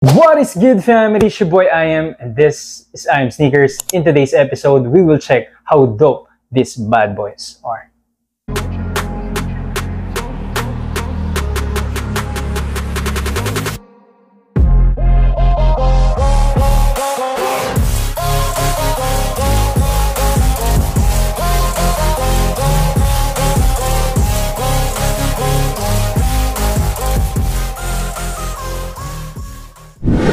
What is good family? It's your boy I am and this is I am Sneakers. In today's episode, we will check how dope these bad boys are.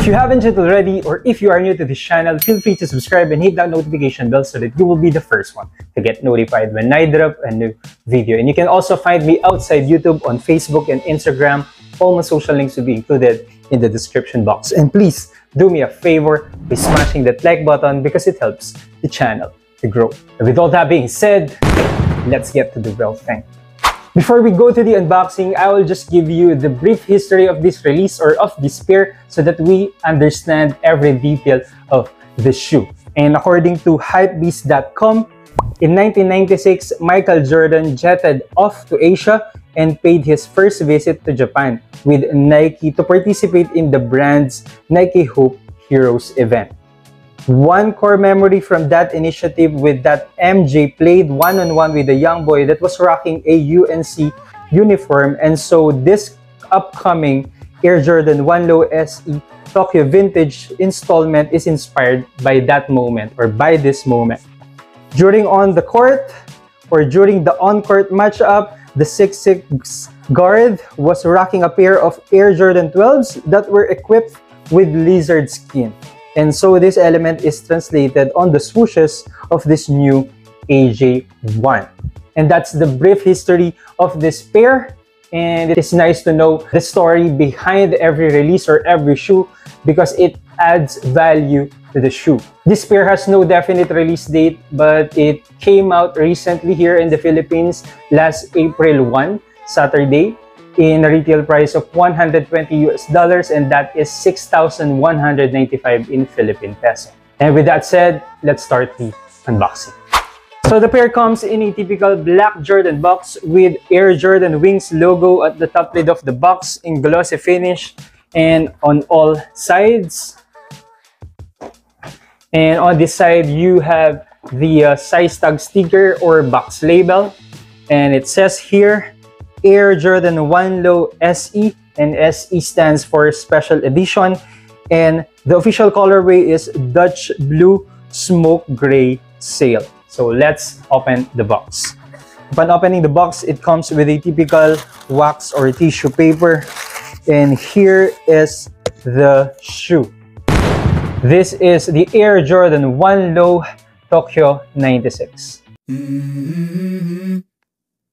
If you haven't yet already, or if you are new to this channel, feel free to subscribe and hit that notification bell so that you will be the first one to get notified when I drop a new video. And you can also find me outside YouTube on Facebook and Instagram. All my social links will be included in the description box. And please do me a favor by smashing that like button because it helps the channel to grow. And with all that being said, let's get to the real thing. Before we go to the unboxing, I will just give you the brief history of this release or of this pair so that we understand every detail of the shoe. And according to Hypebeast.com, in 1996, Michael Jordan jetted off to Asia and paid his first visit to Japan with Nike to participate in the brand's Nike Hoop Heroes event. One core memory from that initiative with that MJ played one-on-one -on -one with a young boy that was rocking a UNC uniform and so this upcoming Air Jordan 1 Low SE Tokyo Vintage installment is inspired by that moment or by this moment. During on the court or during the on-court matchup, the 6'6 guard was rocking a pair of Air Jordan 12s that were equipped with lizard skin. And so this element is translated on the swooshes of this new AJ1. And that's the brief history of this pair. And it is nice to know the story behind every release or every shoe because it adds value to the shoe. This pair has no definite release date, but it came out recently here in the Philippines last April 1, Saturday in a retail price of 120 US dollars and that is 6,195 in Philippine peso. And with that said, let's start the unboxing. So the pair comes in a typical black Jordan box with Air Jordan Wings logo at the top lid of the box in glossy finish and on all sides. And on this side, you have the uh, size tag sticker or box label. And it says here, Air Jordan 1 Low SE and SE stands for Special Edition and the official colorway is Dutch Blue Smoke Gray Sail. So let's open the box. Upon opening the box, it comes with a typical wax or tissue paper and here is the shoe. This is the Air Jordan 1 Low Tokyo 96. Mm-hmm.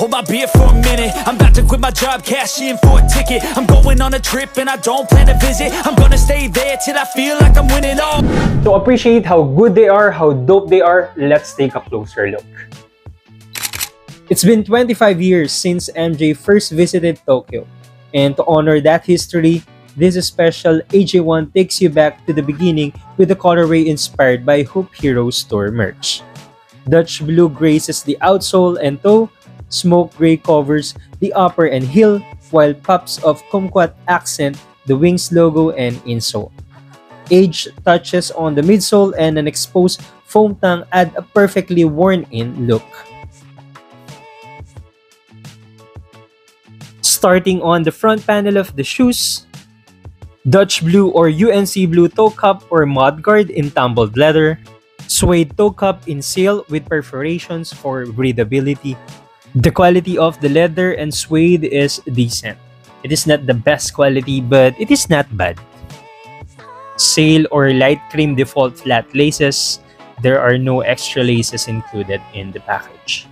Hold my beer for a minute I'm about to quit my job, cash in for a ticket I'm going on a trip and I don't plan to visit I'm gonna stay there till I feel like I'm winning all To appreciate how good they are, how dope they are, let's take a closer look. It's been 25 years since MJ first visited Tokyo. And to honor that history, this special AJ1 takes you back to the beginning with the colorway inspired by Hoop Heroes store merch. Dutch blue graces the outsole and toe, Smoke gray covers the upper and heel, while pops of kumquat accent the wings logo and insole. Age touches on the midsole and an exposed foam tongue add a perfectly worn-in look. Starting on the front panel of the shoes, Dutch blue or UNC blue toe cup or mudguard in tumbled leather, suede toe cup in sail with perforations for breathability, the quality of the leather and suede is decent. It is not the best quality but it is not bad. Sail or light cream default flat laces. There are no extra laces included in the package.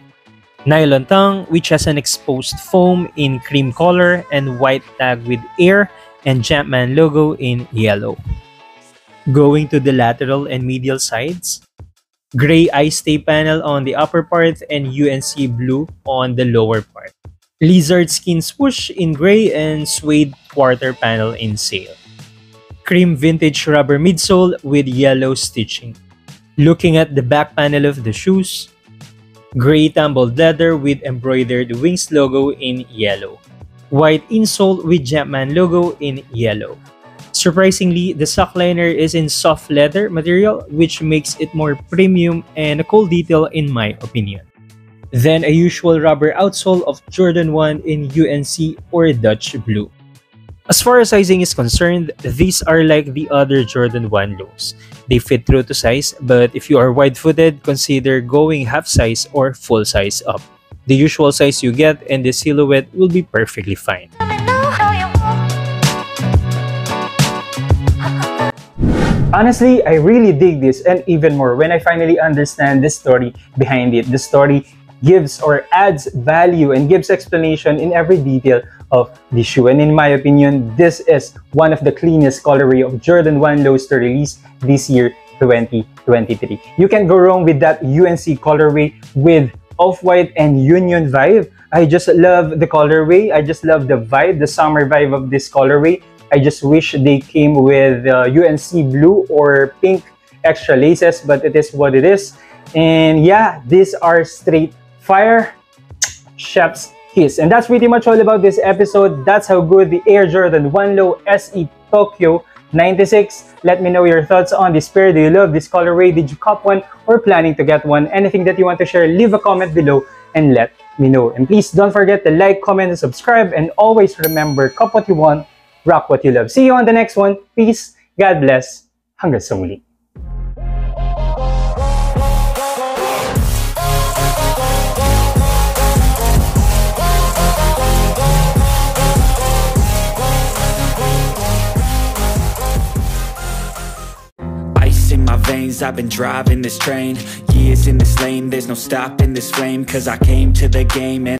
Nylon tongue which has an exposed foam in cream color and white tag with air and Jumpman logo in yellow. Going to the lateral and medial sides, gray eyestay panel on the upper part, and UNC blue on the lower part. Lizard skin swoosh in gray and suede quarter panel in sail. Cream vintage rubber midsole with yellow stitching. Looking at the back panel of the shoes, gray tumbled leather with embroidered wings logo in yellow. White insole with Jumpman logo in yellow. Surprisingly, the sock liner is in soft leather material which makes it more premium and a cool detail in my opinion. Then a usual rubber outsole of Jordan 1 in UNC or Dutch Blue. As far as sizing is concerned, these are like the other Jordan 1 lows. They fit true to size, but if you are wide-footed, consider going half size or full size up. The usual size you get and the silhouette will be perfectly fine. Honestly, I really dig this and even more when I finally understand the story behind it. The story gives or adds value and gives explanation in every detail of the shoe. And in my opinion, this is one of the cleanest colorway of Jordan 1 lows to release this year 2023. You can go wrong with that UNC colorway with off-white and union vibe. I just love the colorway. I just love the vibe, the summer vibe of this colorway. I just wish they came with uh, UNC blue or pink extra laces, but it is what it is. And yeah, these are straight fire chef's kiss. And that's pretty much all about this episode. That's how good the Air Jordan 1 Low SE Tokyo 96. Let me know your thoughts on this pair. Do you love this colorway? Did you cop one or planning to get one? Anything that you want to share, leave a comment below and let me know. And please don't forget to like, comment, and subscribe. And always remember, cop what you want, rock what you love. See you on the next one. Peace. God bless. Hanggang sa muli. veins I've been driving this train Years in this lane There's no stopping this flame Cause I came to the game and